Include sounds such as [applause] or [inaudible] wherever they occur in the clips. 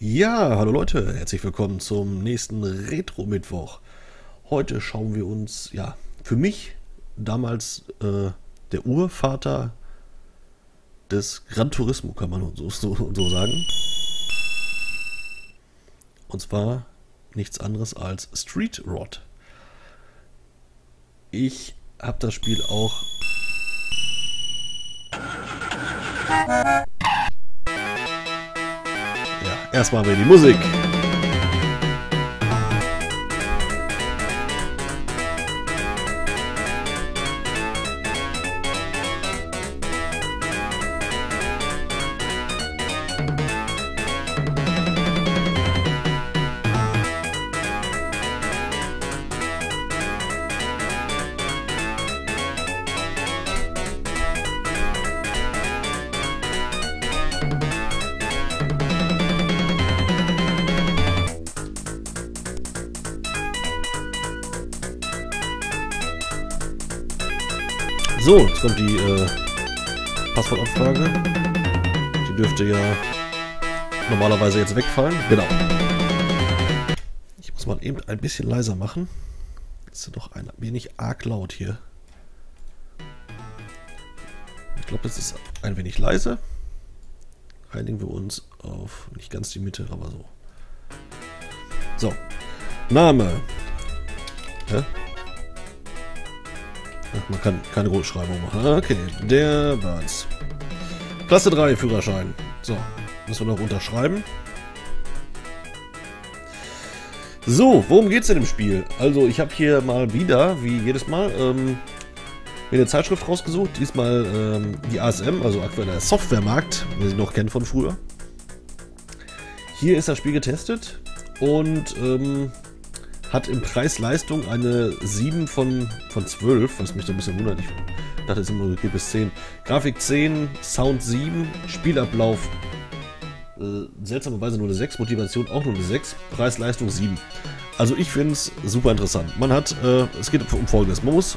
Ja, hallo Leute, herzlich willkommen zum nächsten Retro-Mittwoch. Heute schauen wir uns, ja, für mich damals äh, der Urvater des Gran Turismo, kann man so, so, so sagen. Und zwar nichts anderes als Street Rod. Ich habe das Spiel auch Erstmal wieder die Musik. So, jetzt kommt die äh, Passwortabfrage. Die dürfte ja normalerweise jetzt wegfallen. Genau. Ich muss mal eben ein bisschen leiser machen. Ist doch ein wenig arg laut hier. Ich glaube, das ist ein wenig leise. Einigen wir uns auf nicht ganz die Mitte, aber so. So. Name. Hä? Man kann keine Großschreibung machen. Okay, der Burns. Klasse 3 Führerschein. So, müssen wir noch unterschreiben. So, worum geht es in dem Spiel? Also, ich habe hier mal wieder, wie jedes Mal, ähm, mir eine Zeitschrift rausgesucht. Diesmal ähm, die ASM, also aktueller Softwaremarkt, wie wir sie noch kennen von früher. Hier ist das Spiel getestet und ähm, hat im Preis-Leistung eine 7 von, von 12, was mich da ein bisschen wundert. Ich dachte, es immer geht bis 10. Grafik 10, Sound 7, Spielablauf äh, seltsamerweise nur eine 6, Motivation auch nur eine 6, Preis-Leistung 7. Also ich finde es super interessant. Man hat, äh, es geht um folgendes. Man muss,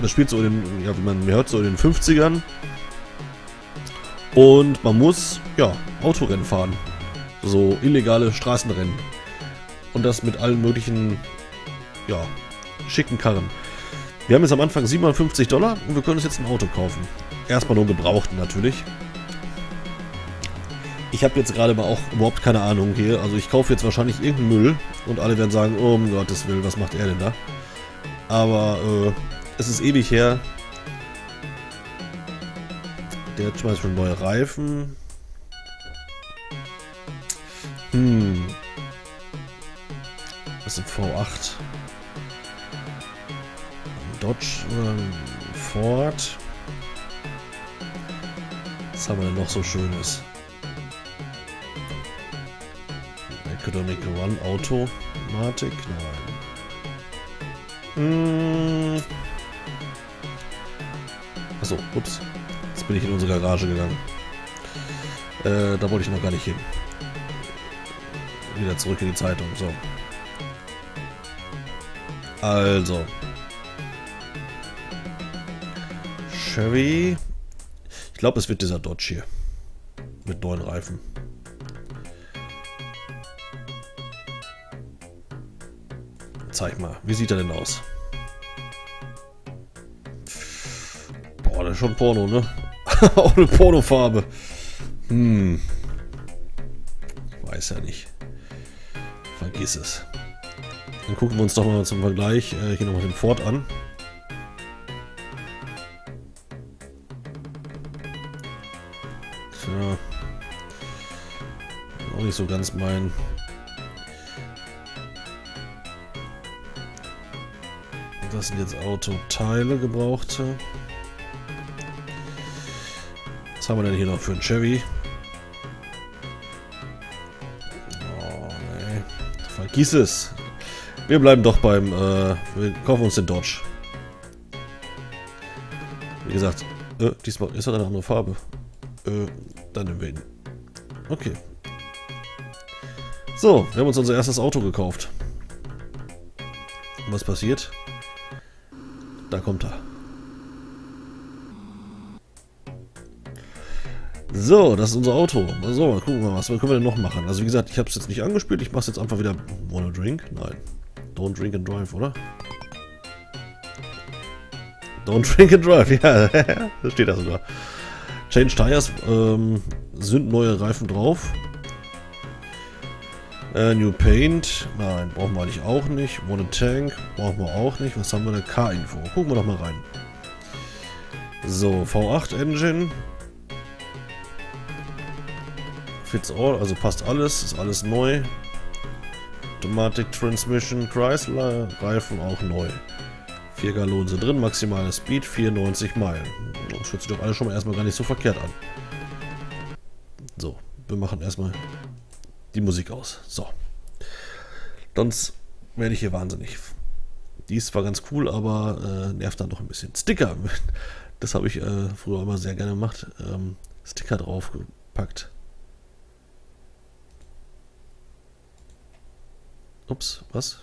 das spielt so in den, ja, wie man hört, so in den 50ern. Und man muss, ja, Autorennen fahren. So illegale Straßenrennen. Und das mit allen möglichen, ja, schicken Karren. Wir haben jetzt am Anfang 57 Dollar und wir können uns jetzt ein Auto kaufen. Erstmal nur gebrauchten natürlich. Ich habe jetzt gerade aber auch überhaupt keine Ahnung hier. Also ich kaufe jetzt wahrscheinlich irgendeinen Müll und alle werden sagen, oh um Gottes Willen, was macht er denn da? Aber äh, es ist ewig her. Der hat Beispiel neue Reifen. Hm, das ist ein V8. Ein Dodge oder ein Ford. Was haben wir denn noch so Schönes? Economic One Automatik? Nein. Hm. Achso, ups. Jetzt bin ich in unsere Garage gegangen. Äh, da wollte ich noch gar nicht hin. Wieder zurück in die Zeitung. So. Also. Chevy. Ich glaube, es wird dieser Dodge hier. Mit neuen Reifen. Zeig mal, wie sieht er denn aus? Boah, das ist schon Porno, ne? [laughs] Auch eine Pornofarbe. Hm. Weiß ja nicht. Vergiss es. Dann gucken wir uns doch mal zum Vergleich äh, hier nochmal den Ford an. Tja. Auch nicht so ganz mein... Das sind jetzt Autoteile gebrauchte. Was haben wir denn hier noch für ein Chevy? Oh, nee. Vergiss es. Wir bleiben doch beim, äh, wir kaufen uns den Dodge. Wie gesagt, äh, diesmal ist er eine andere Farbe. Äh, dann nehmen wir ihn. Okay. So, wir haben uns unser erstes Auto gekauft. Und was passiert? Da kommt er. So, das ist unser Auto. So, mal gucken wir, was können wir denn noch machen. Also wie gesagt, ich habe es jetzt nicht angespielt. Ich mache es jetzt einfach wieder. Wanna drink? Nein. Don't drink and drive, oder? Don't drink and drive, [laughs] ja. da steht das sogar. Change Tires ähm, sind neue Reifen drauf. Äh, New Paint. Nein, brauchen wir eigentlich auch nicht. Wanna Tank. Brauchen wir auch nicht. Was haben wir da? K-Info. Gucken wir doch mal rein. So, V8 Engine. Fits all, also passt alles, ist alles neu. Automatic Transmission Chrysler, Reifen auch neu. 4 Gallonen sind drin, maximale Speed 94 Meilen. Das hört sich doch alles schon mal erstmal gar nicht so verkehrt an. So, wir machen erstmal die Musik aus. So. Sonst werde ich hier wahnsinnig. Die ist zwar ganz cool, aber äh, nervt dann doch ein bisschen. Sticker. [laughs] Das habe ich äh, früher immer sehr gerne gemacht. Ähm, Sticker draufgepackt. Ups, was?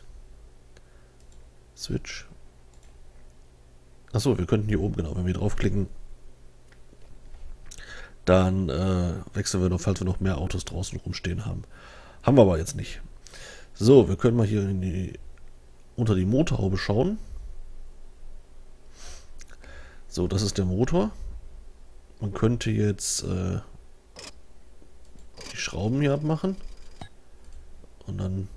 Switch. Achso, wir könnten hier oben, genau, wenn wir draufklicken, dann äh, wechseln wir noch, falls wir noch mehr Autos draußen rumstehen haben. Haben wir aber jetzt nicht. So, wir können mal hier die, unter die Motorhaube schauen. So, das ist der Motor. Man könnte jetzt äh, die Schrauben hier abmachen. Und dann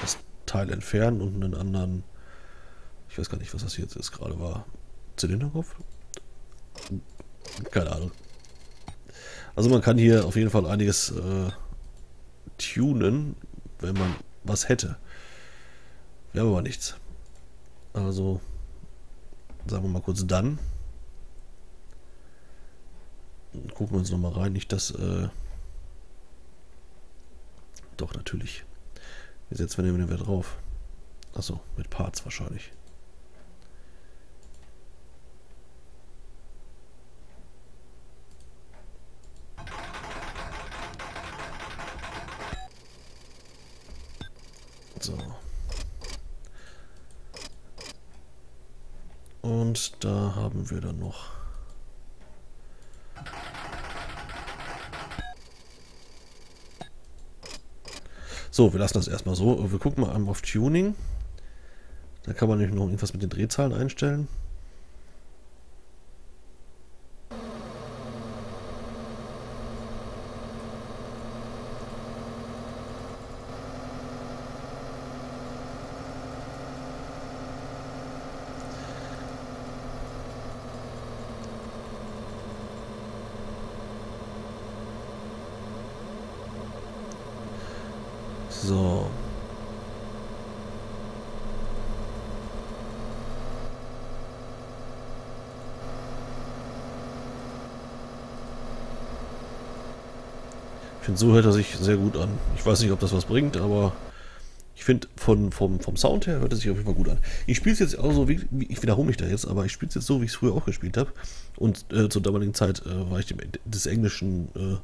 das Teil entfernen und einen anderen, ich weiß gar nicht, was das jetzt ist, gerade war. Zylinderkopf? Keine Ahnung. Also man kann hier auf jeden Fall einiges äh, tunen, wenn man was hätte. Wir haben aber nichts. Also sagen wir mal kurz dann. Gucken wir uns nochmal rein. Nicht, dass... Äh, doch, natürlich. Wie setzen wir den wieder drauf? Achso, mit Parts wahrscheinlich. So. Und da haben wir dann noch So, wir lassen das erstmal so. Wir gucken mal auf Tuning. Da kann man nämlich noch irgendwas mit den Drehzahlen einstellen. So. Ich finde, so hört er sich sehr gut an. Ich weiß nicht, ob das was bringt, aber ich finde, vom, vom, Sound her hört er sich auf jeden Fall gut an. Ich spiele es jetzt auch so, wie, ich wiederhole mich da jetzt, aber ich spiele es jetzt so, wie ich es früher auch gespielt habe. Und äh, zur damaligen Zeit äh, war ich dem, des Englischen äh,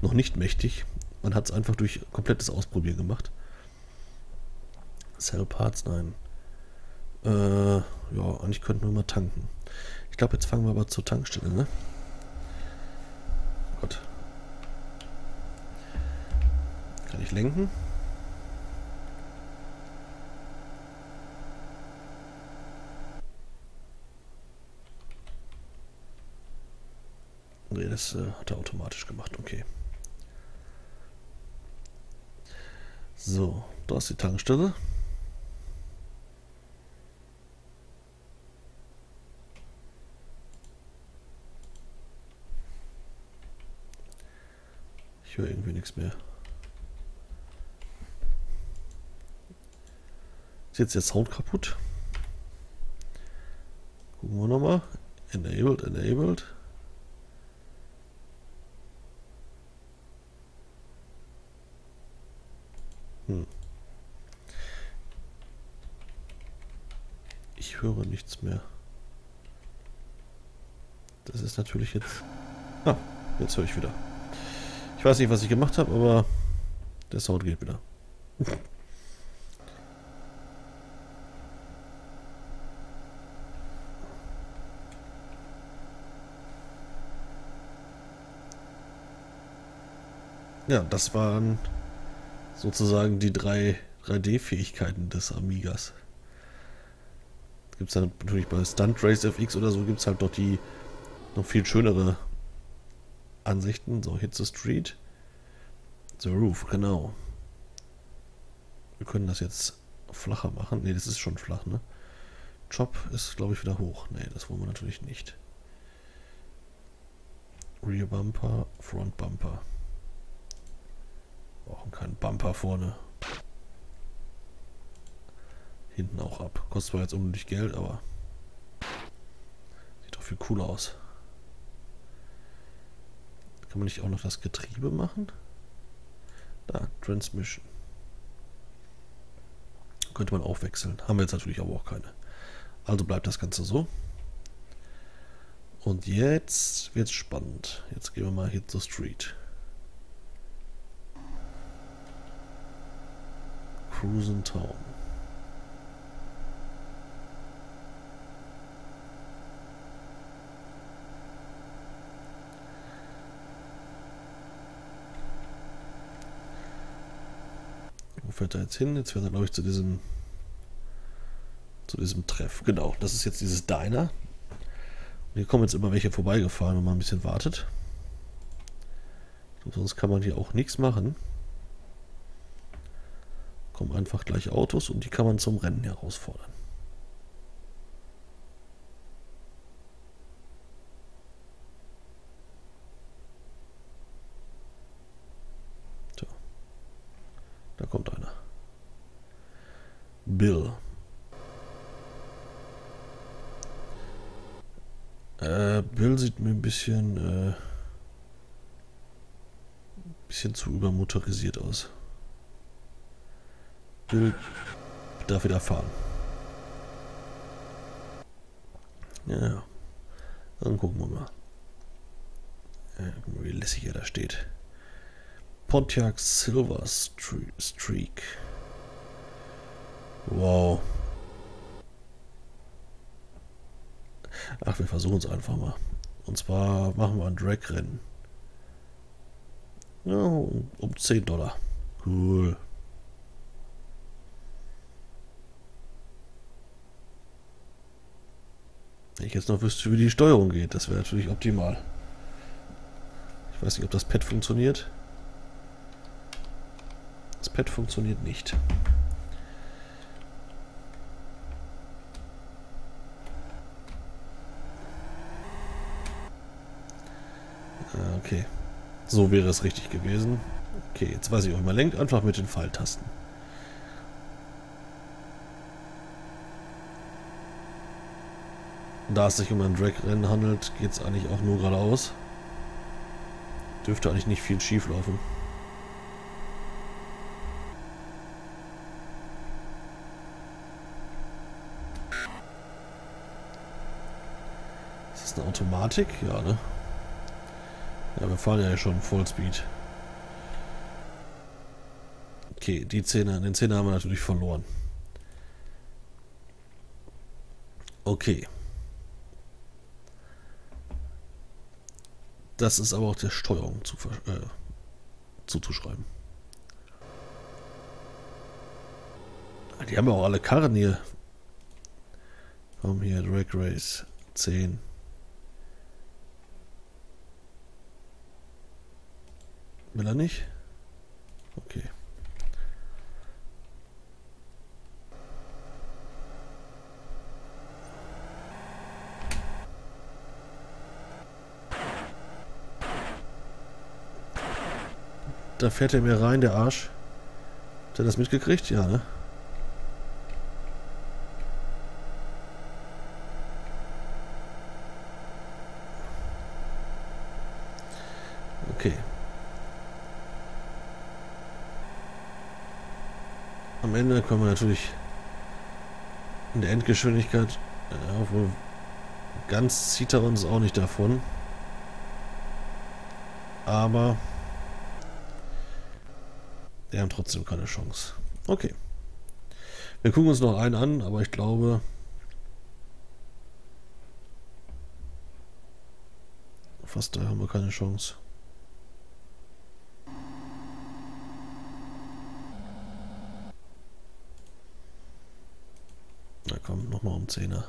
noch nicht mächtig. Man hat es einfach durch komplettes Ausprobieren gemacht. Cell Parts, nein. Äh, ja, eigentlich könnten wir mal tanken. Ich glaube, jetzt fangen wir aber zur Tankstelle, ne? Lenken? Ne, das äh, hat er automatisch gemacht, okay. So, da ist die Tankstelle. Ich höre irgendwie nichts mehr. Ist jetzt der Sound kaputt? Gucken wir nochmal. Enabled, enabled. Hm. Ich höre nichts mehr. Das ist natürlich jetzt... Ah, jetzt höre ich wieder. Ich weiß nicht, was ich gemacht habe, aber der Sound geht wieder. Ja, das waren sozusagen die drei 3D-Fähigkeiten des Amigas. Gibt es dann natürlich bei Stunt Race FX oder so gibt es halt noch die noch viel schönere Ansichten. So, Hit the Street. The Roof, genau. Wir können das jetzt flacher machen. Ne, das ist schon flach, ne? Chop ist, glaube ich, wieder hoch. Ne, das wollen wir natürlich nicht. Rear Bumper, Front Bumper. Brauchen keinen Bumper vorne. Hinten auch ab. Kostet zwar jetzt unnötig Geld, aber sieht doch viel cooler aus. Kann man nicht auch noch das Getriebe machen? Da, Transmission. Könnte man auch wechseln. Haben wir jetzt natürlich aber auch keine. Also bleibt das Ganze so. Und jetzt wird es spannend. Jetzt gehen wir mal Hit the Street. Cruisen Town. Wo fährt er jetzt hin? Jetzt fährt er, glaube ich, zu diesem zu diesem Treff. Genau, das ist jetzt dieses Diner. Und hier kommen jetzt immer welche vorbeigefahren, wenn man ein bisschen wartet. Sonst kann man hier auch nichts machen. Kommen einfach gleich Autos und die kann man zum Rennen herausfordern. So. Da kommt einer. Bill. Äh, Bill sieht mir ein bisschen, äh, bisschen zu übermotorisiert aus. Bill darf wieder fahren. Ja, dann gucken wir mal. Ja, wie lässig er da steht. Pontiac Silver Streak. Wow. Ach, wir versuchen es einfach mal. Und zwar machen wir ein Drag-Rennen. Ja, um 10 Dollar. Cool. Wenn ich jetzt noch wüsste, wie die Steuerung geht, das wäre natürlich optimal. Ich weiß nicht, ob das Pad funktioniert. Das Pad funktioniert nicht. Ah, okay. So wäre es richtig gewesen. Okay, jetzt weiß ich auch, man lenkt einfach mit den Pfeiltasten. Da es sich um ein Drag-Rennen handelt, geht es eigentlich auch nur geradeaus. Dürfte eigentlich nicht viel schief laufen. Ist das eine Automatik? Ja, ne? Ja, wir fahren ja schon Vollspeed. Okay, die Zähne, den Zähne haben wir natürlich verloren. Okay. Das ist aber auch der Steuerung zu, äh, zuzuschreiben. Die haben ja auch alle Karren hier. Komm hier, Drag Race 10. Will er nicht? Okay. Da fährt er mir rein, der Arsch. Hat er das mitgekriegt? Ja, ne? Okay. Am Ende kommen wir natürlich in der Endgeschwindigkeit, ja, obwohl ganz zieht er uns auch nicht davon. Aber die haben trotzdem keine Chance. Okay. Wir gucken uns noch einen an, aber ich glaube... Fast da haben wir keine Chance. Na komm, nochmal um 10er.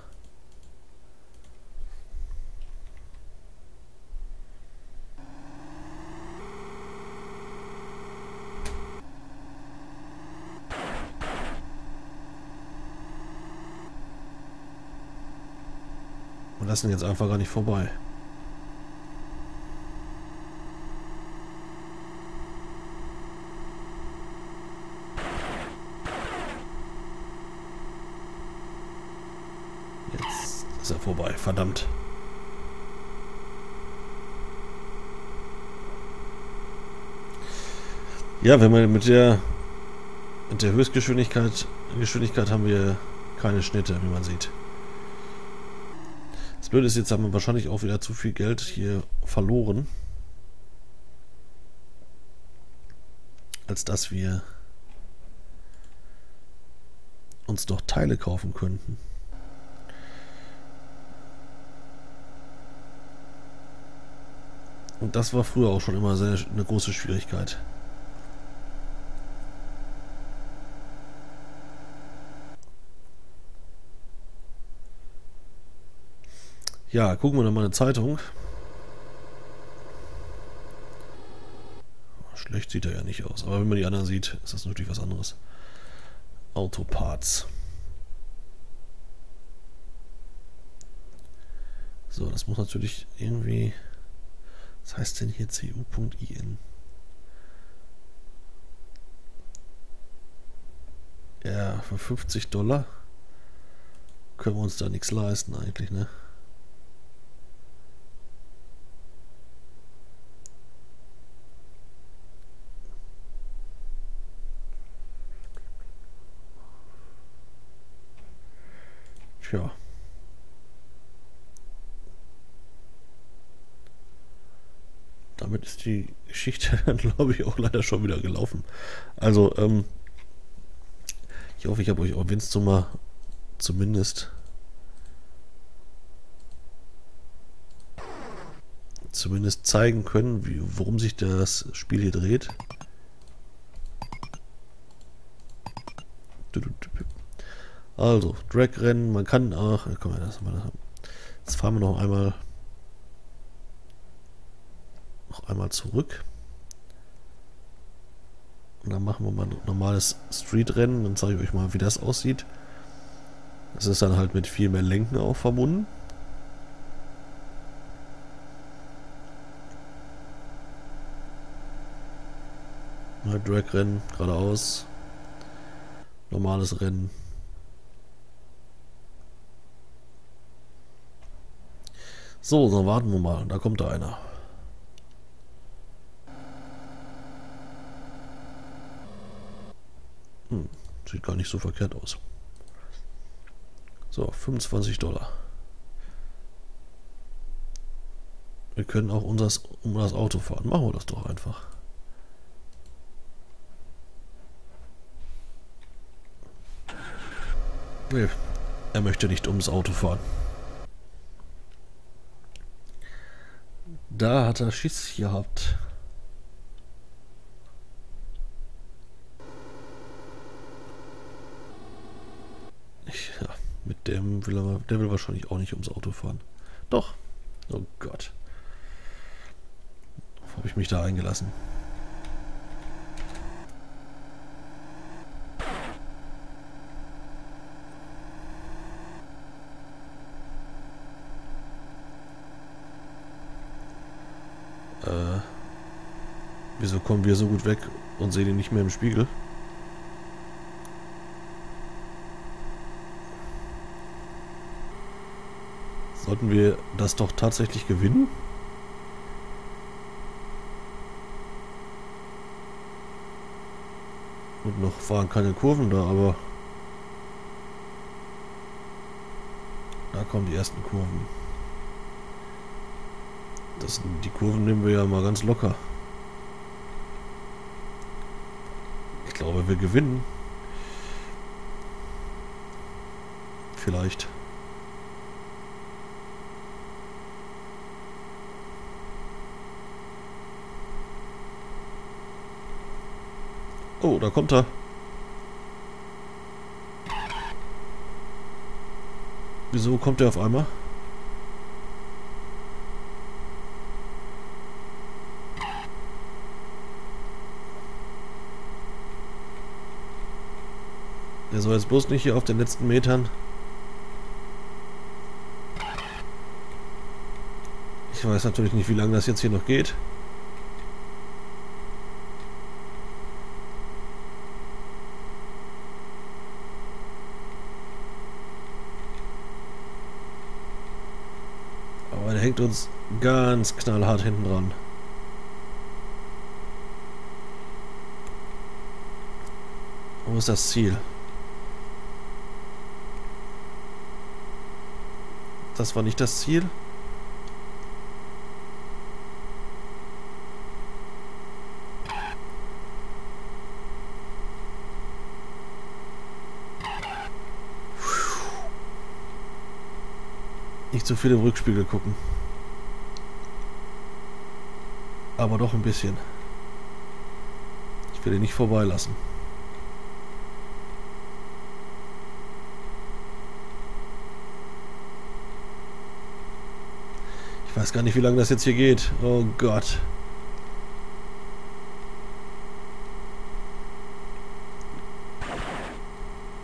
Und lassen jetzt einfach gar nicht vorbei. Jetzt ist er vorbei, verdammt. Ja, wenn man mit der mit der Höchstgeschwindigkeit Geschwindigkeit haben wir keine Schnitte, wie man sieht. Das Blöde ist, jetzt haben wir wahrscheinlich auch wieder zu viel Geld hier verloren. Als dass wir uns doch Teile kaufen könnten. Und das war früher auch schon immer sehr, eine große Schwierigkeit. Ja, gucken wir noch mal eine Zeitung. Schlecht sieht er ja nicht aus. Aber wenn man die anderen sieht, ist das natürlich was anderes. Autoparts. So, das muss natürlich irgendwie... Was heißt denn hier cu.in? Ja, für 50 Dollar können wir uns da nichts leisten eigentlich, ne? Tja. Damit ist die Geschichte [laughs] glaube ich, auch leider schon wieder gelaufen. Also, ähm, ich hoffe, ich habe euch auch Windsummer zumindest zumindest zeigen können, wie, worum sich das Spiel hier dreht. Also, Drag-Rennen, man kann auch. Komm, das mal, jetzt fahren wir noch einmal noch einmal zurück. Und dann machen wir mal ein normales Street-Rennen. Dann zeige ich euch mal, wie das aussieht. Das ist dann halt mit viel mehr Lenken auch verbunden. Drag-Rennen, geradeaus. Normales Rennen. So, dann warten wir mal. Da kommt da einer. Hm, sieht gar nicht so verkehrt aus. So, 25 Dollar. Wir können auch unseres, um das Auto fahren. Machen wir das doch einfach. Nee, er möchte nicht ums Auto fahren. Da hat er Schiss gehabt. Ja, mit dem will er, der will wahrscheinlich auch nicht ums Auto fahren. Doch. Oh Gott. Habe ich mich da eingelassen. Wieso kommen wir so gut weg und sehen ihn nicht mehr im Spiegel? Sollten wir das doch tatsächlich gewinnen? Und noch waren keine Kurven da, aber... Da kommen die ersten Kurven. Das, die Kurven nehmen wir ja mal ganz locker. Glaube, wir gewinnen. Vielleicht. Oh, da kommt er. Wieso kommt der auf einmal? Soll jetzt bloß nicht hier auf den letzten Metern. Ich weiß natürlich nicht, wie lange das jetzt hier noch geht. Aber der hängt uns ganz knallhart hinten dran. Wo ist das Ziel? Das war nicht das Ziel. Nicht zu viel im Rückspiegel gucken. Aber doch ein bisschen. Ich will ihn nicht vorbeilassen. Ich weiß gar nicht, wie lange das jetzt hier geht. Oh Gott.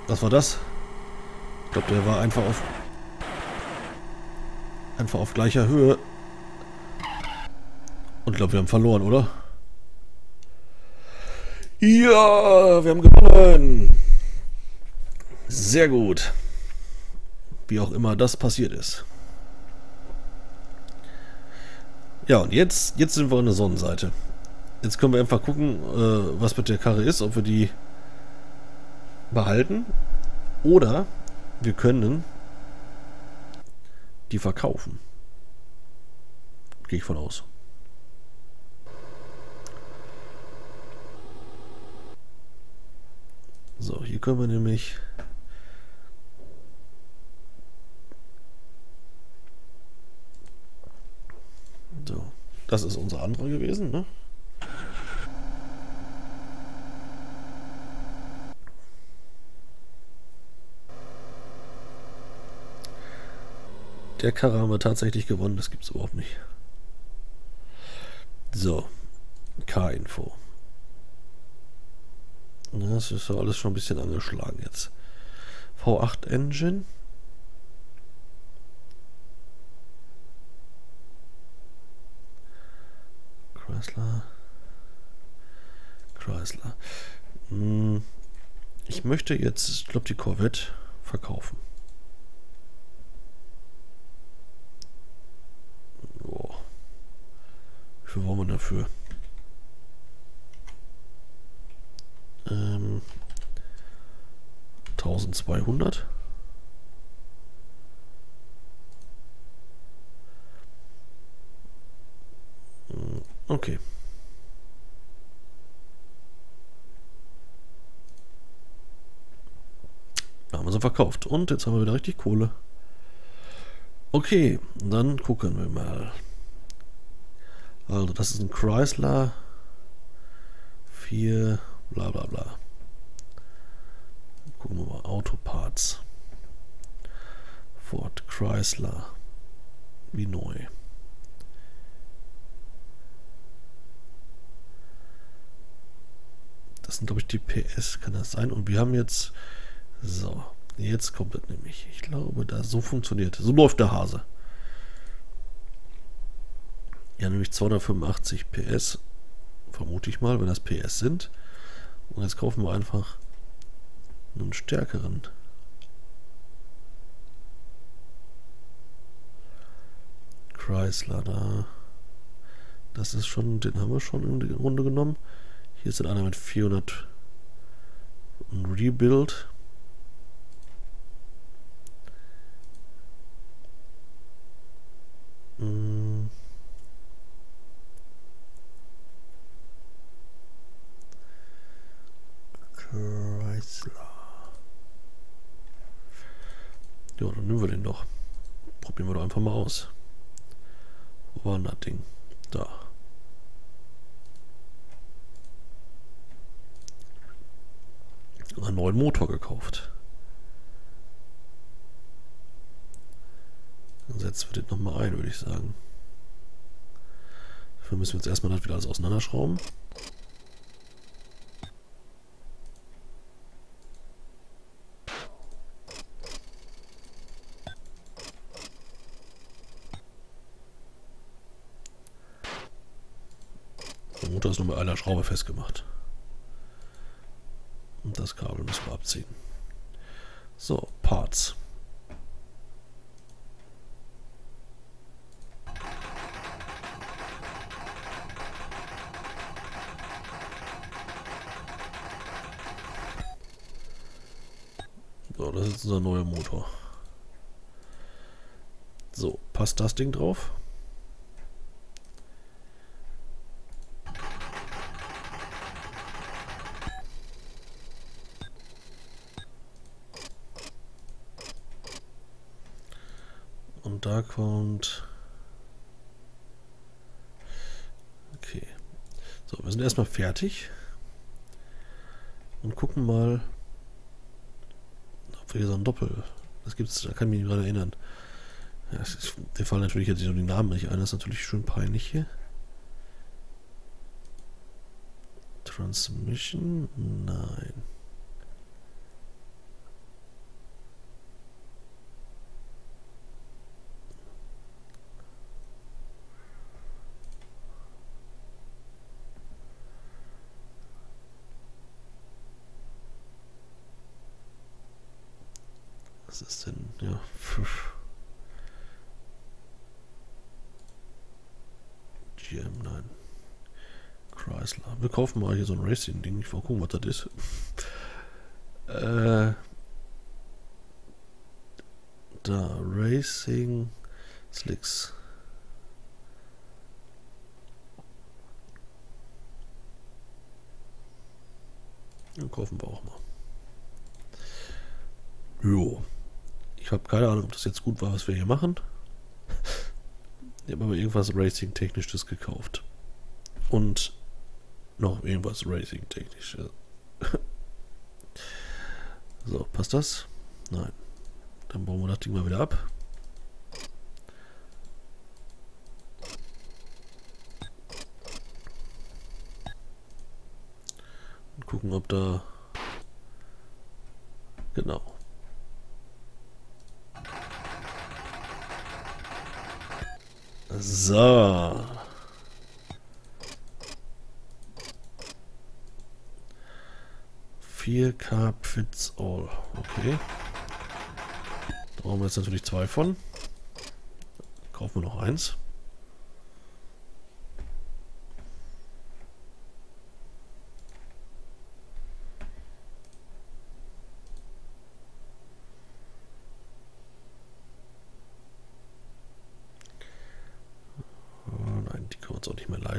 Was war das? Ich glaube, der war einfach auf... Einfach auf gleicher Höhe. Und ich glaube, wir haben verloren, oder? Ja, wir haben gewonnen. Sehr gut. Wie auch immer das passiert ist. Ja, und jetzt, jetzt sind wir an der Sonnenseite. Jetzt können wir einfach gucken, äh, was mit der Karre ist, ob wir die behalten oder wir können die verkaufen. Gehe ich von aus. So, hier können wir nämlich Das ist unser anderer gewesen, ne? Der Karre haben wir tatsächlich gewonnen, das gibt es überhaupt nicht. So, K-Info. Das ist so alles schon ein bisschen angeschlagen jetzt. V8 Engine. Chrysler. Chrysler. Hm, ich möchte jetzt, ich glaube, die Corvette verkaufen. Oh. Wie viel wollen wir dafür? Ähm, 1200. Okay. Haben wir sie verkauft. Und jetzt haben wir wieder richtig Kohle. Okay, dann gucken wir mal. Also, das ist ein Chrysler 4, bla bla bla. Gucken wir mal, Autoparts. Ford Chrysler. Wie neu. Das sind, glaube ich, die PS, kann das sein? Und wir haben jetzt... So, jetzt kommt es nämlich. Ich glaube, da so funktioniert. So läuft der Hase. Ja, nämlich 285 PS. Vermute ich mal, wenn das PS sind. Und jetzt kaufen wir einfach einen stärkeren. Chrysler da. Das ist schon, den haben wir schon in die Runde genommen. Hier ist dann einer mit 400 ein Rebuild. Chrysler. Ja, dann nehmen wir den doch. Probieren wir doch einfach mal aus. War denn das Ding? Da. einen neuen Motor gekauft. Dann setzen wir das nochmal ein, würde ich sagen. Dafür müssen wir jetzt erstmal das wieder alles auseinanderschrauben. Der Motor ist nur mit einer Schraube festgemacht. Das Kabel müssen wir abziehen. So, Parts. So, das ist unser neuer Motor. So, passt das Ding drauf? Und da kommt... Okay. So, wir sind erstmal fertig. Und gucken mal, ob wir hier so ein Doppel... Das gibt's, da kann ich mich dran erinnern. Ja, ist, der Fall natürlich jetzt nicht die Namen nicht ein, das ist natürlich schön peinlich hier. Transmission? Nein. Was ist denn? Ja. GM, nein. Chrysler. Wir kaufen mal hier so ein Racing-Ding. Ich will gucken, was das ist. [laughs] äh, da, Racing Slicks. Dann kaufen wir auch mal. Jo. Ich habe keine Ahnung, ob das jetzt gut war, was wir hier machen. Ich habe aber irgendwas Racing-Technisches gekauft. Und noch irgendwas Racing-Technisches. [laughs] so, passt das? Nein. Dann bauen wir das Ding mal wieder ab. Und gucken, ob da... Genau. So. Vier Carb fits all. Okay. Da brauchen wir jetzt natürlich zwei von. Kaufen wir noch eins.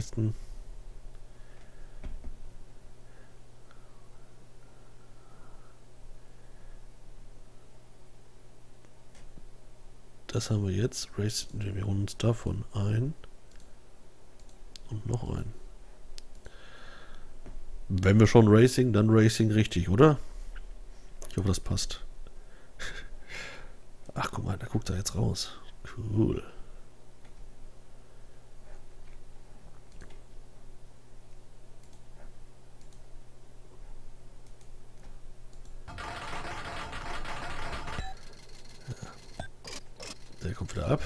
leisten. Das haben wir jetzt. Wir holen uns davon ein. Und noch ein. Wenn wir schon Racing, dann Racing richtig, oder? Ich hoffe, das passt. [laughs] Ach, guck mal, da guckt er jetzt raus. Cool. Ab.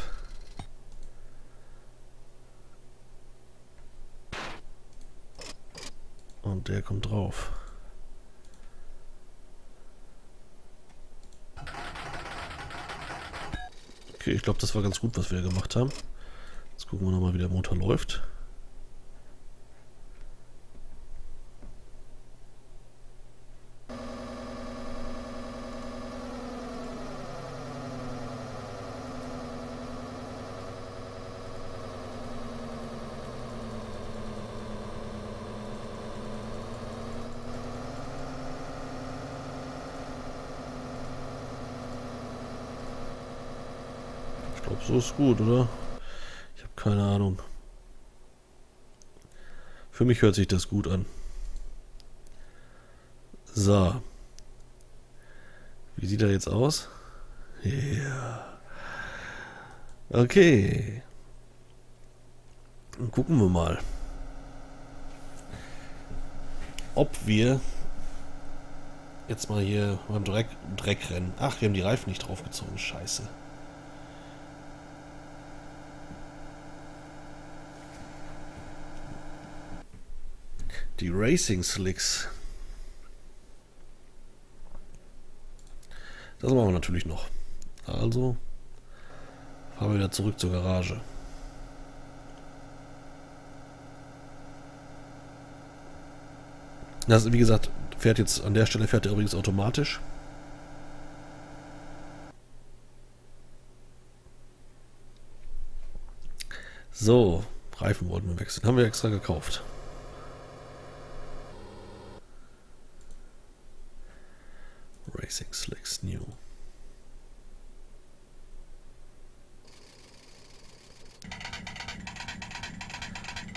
Und der kommt drauf. Okay, ich glaube, das war ganz gut, was wir gemacht haben. Jetzt gucken wir nochmal, wie der Motor läuft. glaube, so ist gut, oder? Ich habe keine Ahnung. Für mich hört sich das gut an. So. Wie sieht er jetzt aus? Ja. Okay. Dann gucken wir mal, ob wir jetzt mal hier beim Dreck, Dreck rennen. Ach, wir haben die Reifen nicht draufgezogen. Scheiße. Die Racing Slicks. Das machen wir natürlich noch. Also fahren wir wieder zurück zur Garage. Das, wie gesagt, fährt jetzt an der Stelle fährt er übrigens automatisch. So, Reifen wollten wir wechseln. Haben wir extra gekauft. Racing Slicks New.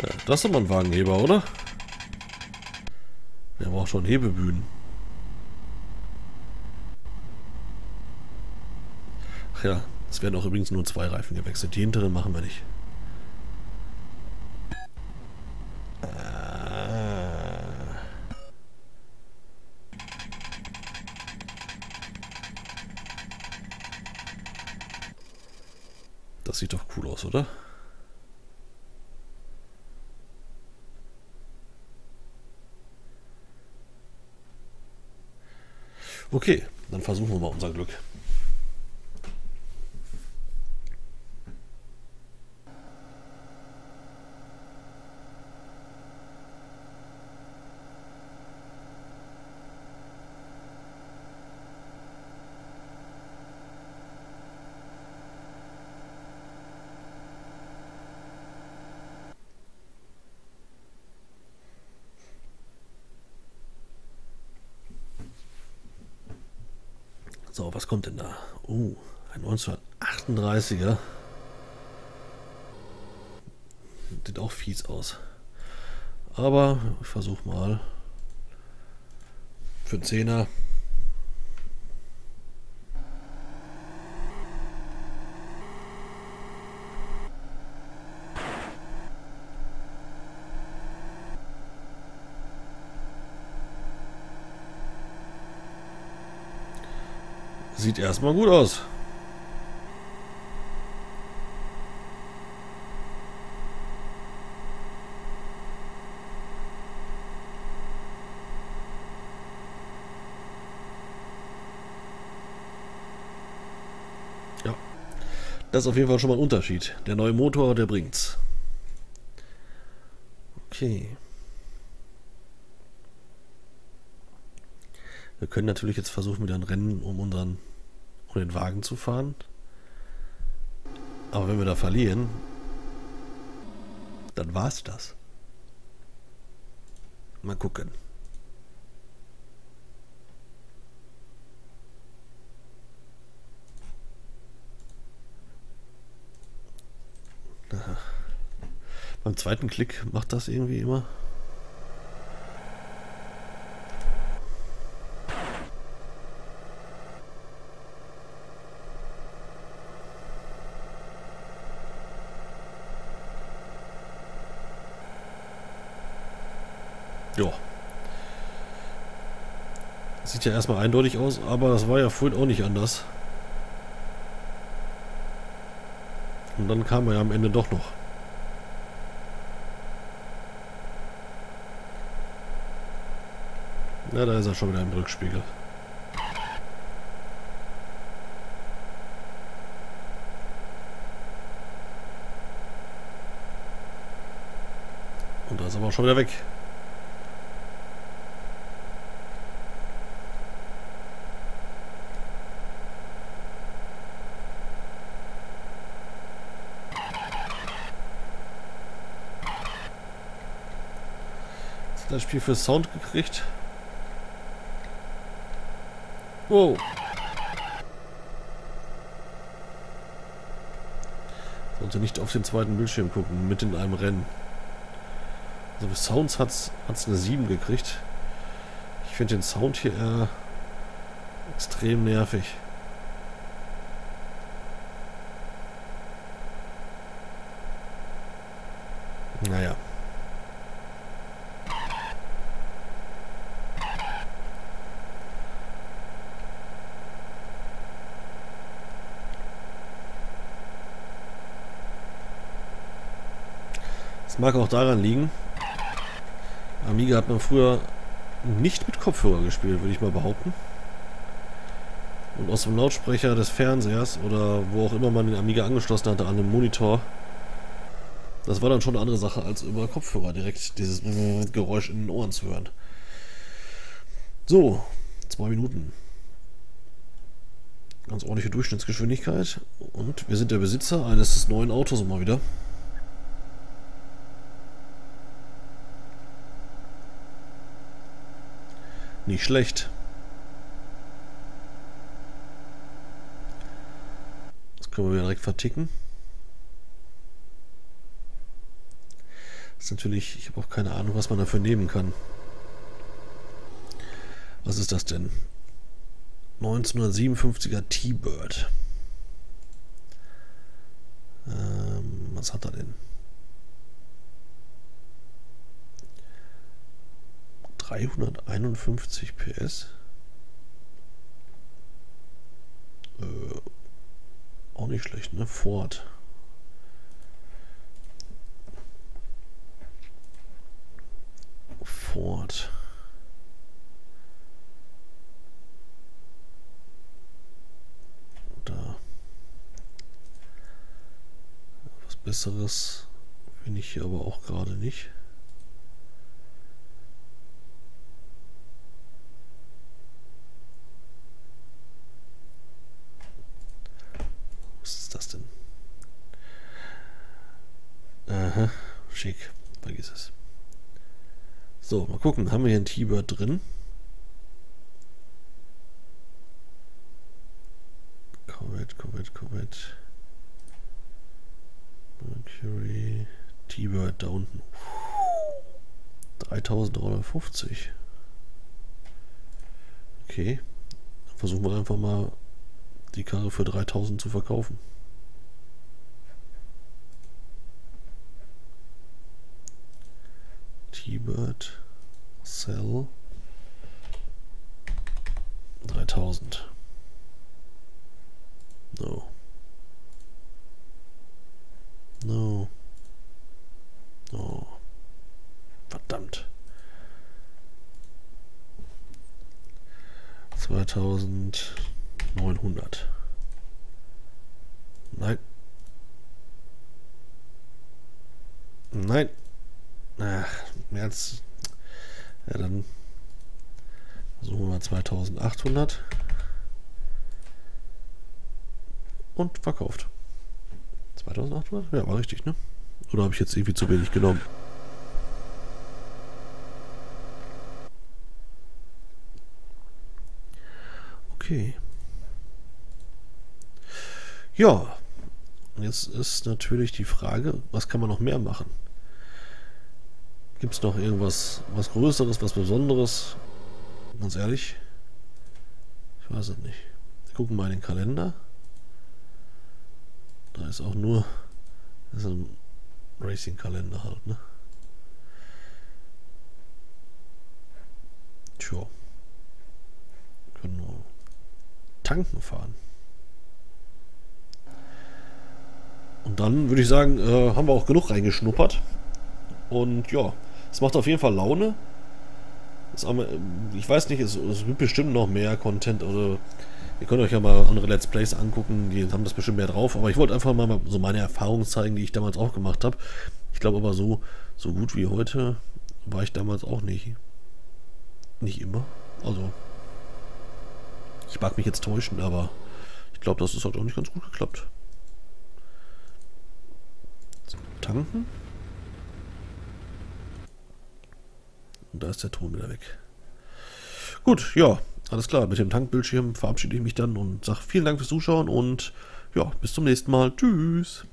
Ja, das ist immer ein Wagenheber, oder? Wir haben auch schon Hebebühnen. Ach ja, es werden auch übrigens nur zwei Reifen gewechselt. Die hinteren machen wir nicht. Das sieht doch cool aus, oder? Okay, dann versuchen wir mal unser Glück. So, was kommt denn da? Oh, ein 1938er. Sieht auch fies aus. Aber ich versuche mal. Für einen Zehner. Sieht erstmal gut aus. Ja. Das ist auf jeden Fall schon mal ein Unterschied. Der neue Motor, der bringt's. Okay. Wir können natürlich jetzt versuchen, wieder ein Rennen um unseren um den Wagen zu fahren. Aber wenn wir da verlieren, dann war es das. Mal gucken. Aha. Beim zweiten Klick macht das irgendwie immer. Sieht ja erstmal eindeutig aus, aber das war ja vorhin auch nicht anders. Und dann kam er ja am Ende doch noch. Ja, da ist er schon wieder im Rückspiegel. Und da ist er aber schon wieder weg. Das Spiel für Sound gekriegt. Wow. Sollte nicht auf den zweiten Bildschirm gucken, mitten in einem Rennen. Also für Sounds hat es eine 7 gekriegt. Ich finde den Sound hier eher extrem nervig. Mag auch daran liegen. Amiga hat man früher nicht mit Kopfhörer gespielt, würde ich mal behaupten. Und aus dem Lautsprecher des Fernsehers oder wo auch immer man den Amiga angeschlossen hatte an dem Monitor, das war dann schon eine andere Sache, als über Kopfhörer direkt dieses [laughs] Geräusch in den Ohren zu hören. So, zwei Minuten. Ganz ordentliche Durchschnittsgeschwindigkeit. Und wir sind der Besitzer eines neuen Autos mal wieder. Nicht schlecht. Das können wir direkt verticken. Das ist natürlich, ich habe auch keine Ahnung, was man dafür nehmen kann. Was ist das denn? 1957er T-Bird. Ähm, was hat er denn? 351 PS. Äh, auch nicht schlecht, ne? Ford. Ford. Da. Was Besseres finde ich hier aber auch gerade nicht. Aha, schick. Vergiss es. So, mal gucken. Haben wir hier ein T-Bird drin? Corvette, Corvette, Corvette. Mercury. T-Bird da unten. 3350. Okay. Versuchen wir einfach mal die Karre für 3000 zu verkaufen. T-Bird Cell 3000. No. No. No. Verdammt. 2900. Nein. Nein. Mehr als. Ja, dann suchen wir mal 2800. Und verkauft. 2800? Ja, war richtig, ne? Oder habe ich jetzt irgendwie zu wenig genommen? Okay. Ja. Jetzt ist natürlich die Frage, was kann man noch mehr machen? Gibt es noch irgendwas was Größeres, was Besonderes? Ganz ehrlich, ich weiß es nicht. Wir gucken mal in den Kalender. Da ist auch nur das ist ein Racing-Kalender halt, ne? Tja. Können nur tanken fahren. Und dann würde ich sagen, äh, haben wir auch genug reingeschnuppert. Und ja, es macht auf jeden Fall Laune. ich weiß nicht, es, es gibt bestimmt noch mehr Content oder ihr könnt euch ja mal andere Let's Plays angucken, die haben das bestimmt mehr drauf. Aber ich wollte einfach mal so meine Erfahrungen zeigen, die ich damals auch gemacht habe. Ich glaube aber so, so gut wie heute war ich damals auch nicht. Nicht immer. Also, ich mag mich jetzt täuschen, aber ich glaube, das ist halt auch nicht ganz gut geklappt. Tanken. Und da ist der Ton wieder weg. Gut, ja, alles klar. Mit dem Tankbildschirm verabschiede ich mich dann und sage vielen Dank fürs Zuschauen und ja, bis zum nächsten Mal. Tschüss.